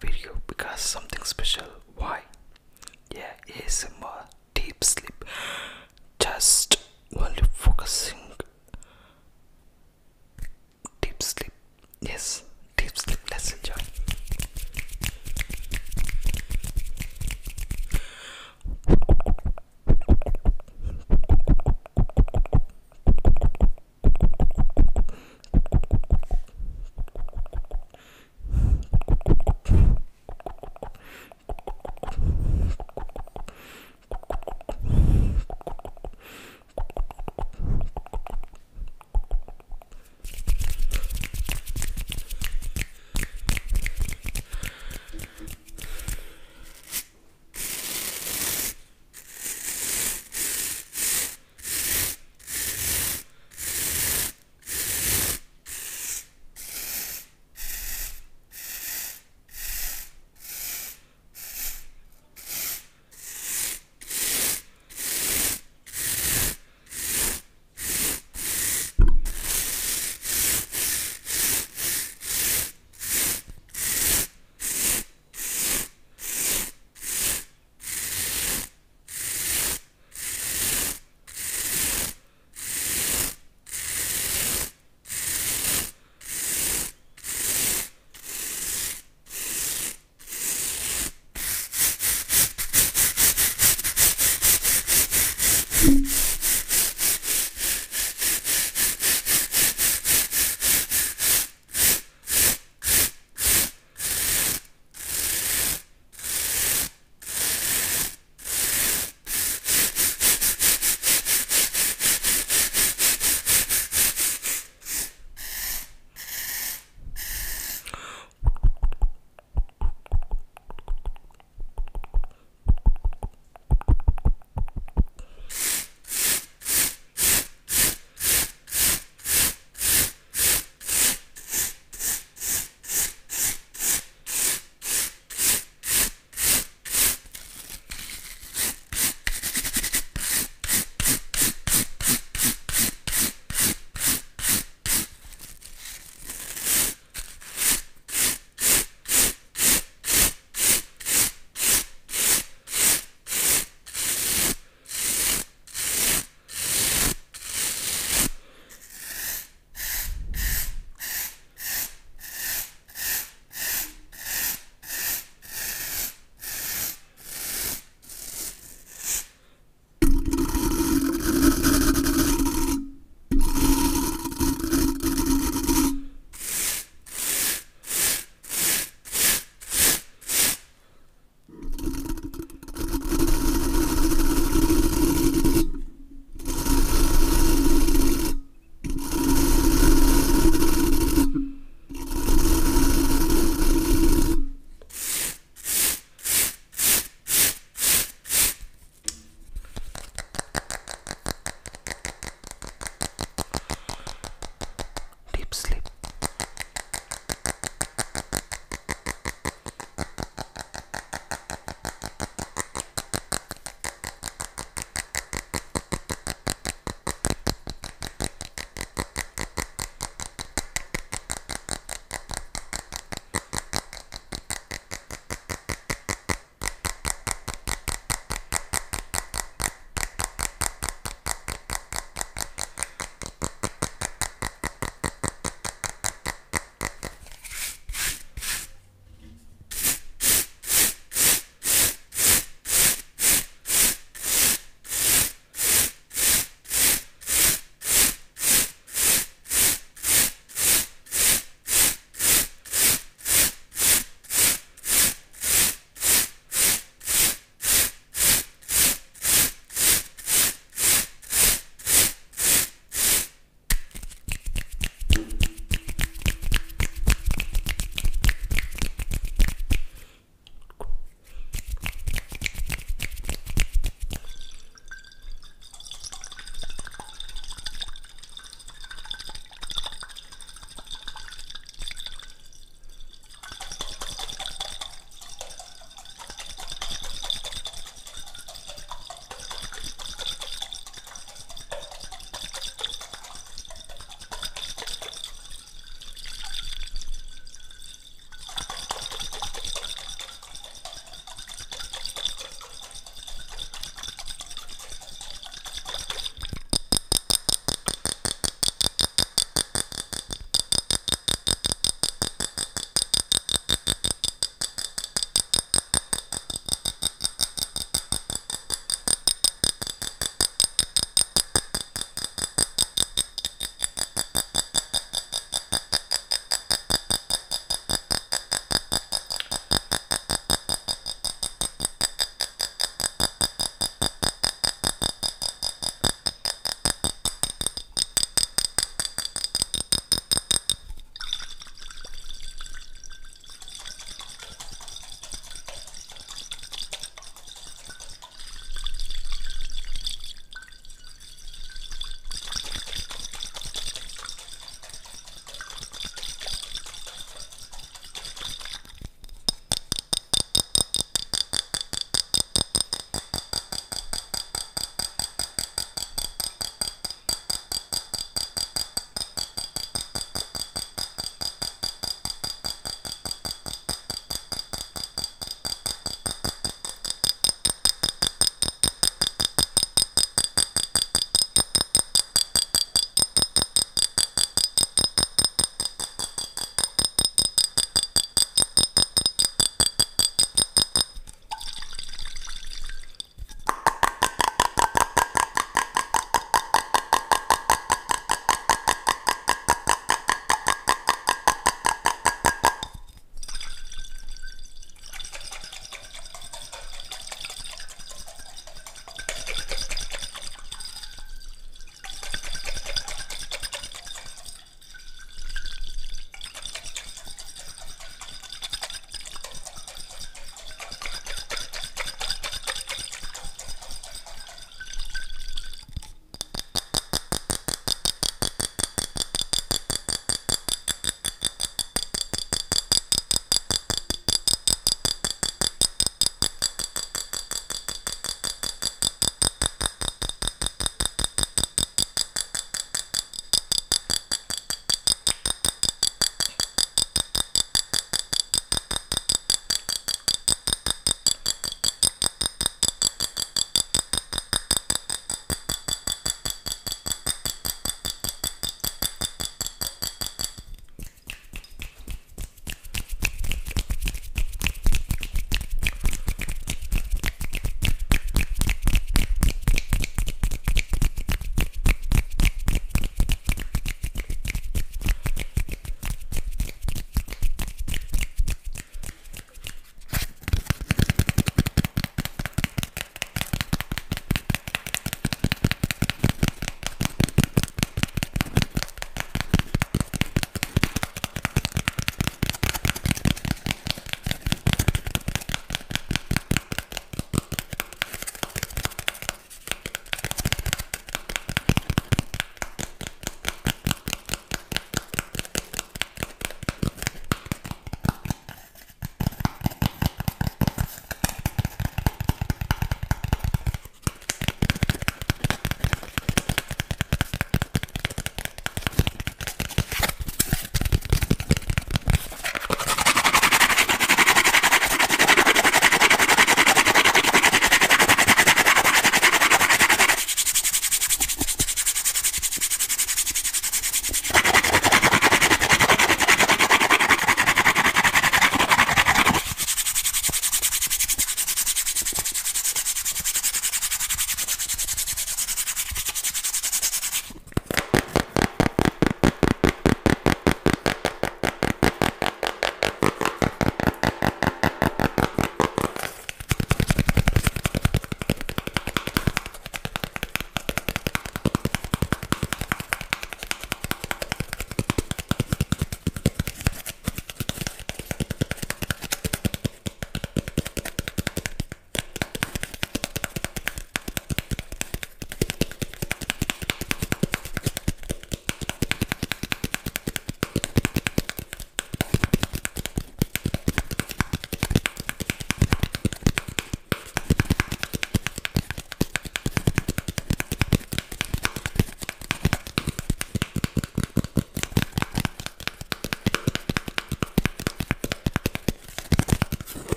video because something special. Why? Yeah, ASMR, deep sleep, just only focusing, deep sleep. Yes,